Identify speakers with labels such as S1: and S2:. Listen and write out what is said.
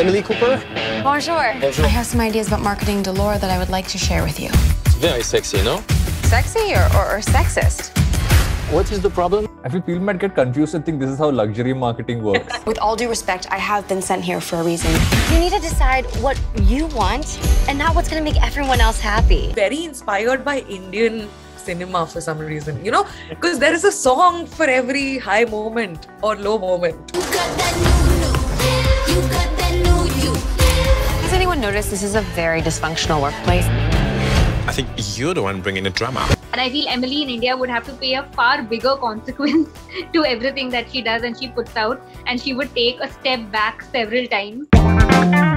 S1: Emily Cooper.
S2: Bonjour.
S1: Bonjour.
S2: I have some ideas about marketing De L'Heure that I would like to share with you.
S1: It's very sexy, no?
S3: Sexy or, or, or sexist?
S1: What is the problem?
S4: I feel people might get confused and think this is how luxury marketing works.
S2: With all due respect, I have been sent here for a reason.
S5: You need to decide what you want and not what's going to make everyone else happy.
S6: very inspired by Indian cinema for some reason, you know, because there is a song for every high moment or low moment.
S3: Anyone noticed this is a very dysfunctional workplace?
S7: I think you're the one bringing the drama.
S8: And I feel Emily in India would have to pay a far bigger consequence to everything that she does and she puts out, and she would take a step back several times.